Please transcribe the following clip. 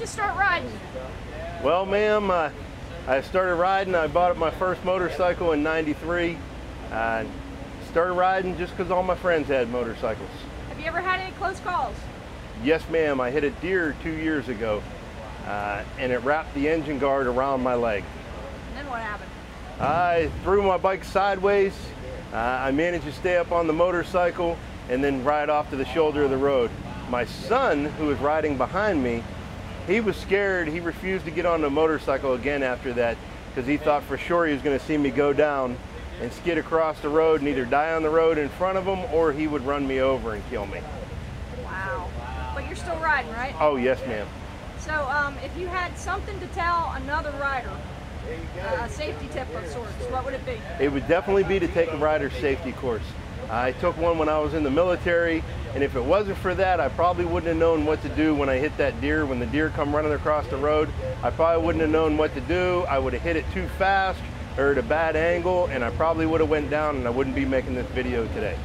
you start riding? Well, ma'am, uh, I started riding. I bought my first motorcycle in 93. I started riding just because all my friends had motorcycles. Have you ever had any close calls? Yes, ma'am. I hit a deer two years ago, uh, and it wrapped the engine guard around my leg. And then what happened? I threw my bike sideways. Uh, I managed to stay up on the motorcycle and then ride off to the shoulder of the road. My son, who was riding behind me, he was scared. He refused to get on the motorcycle again after that because he thought for sure he was going to see me go down and skid across the road and either die on the road in front of him or he would run me over and kill me. Wow. But you're still riding, right? Oh, yes, ma'am. So um, if you had something to tell another rider, uh, a safety tip of sorts, what would it be? It would definitely be to take a rider's safety course. I took one when I was in the military, and if it wasn't for that, I probably wouldn't have known what to do when I hit that deer. When the deer come running across the road, I probably wouldn't have known what to do. I would have hit it too fast or at a bad angle, and I probably would have went down and I wouldn't be making this video today.